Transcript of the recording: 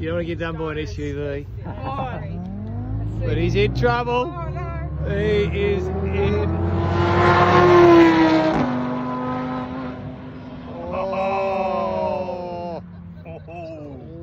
You don't want to get done by an SUV. Eh? but he's in trouble. Oh, no. He is in. Oh. Oh.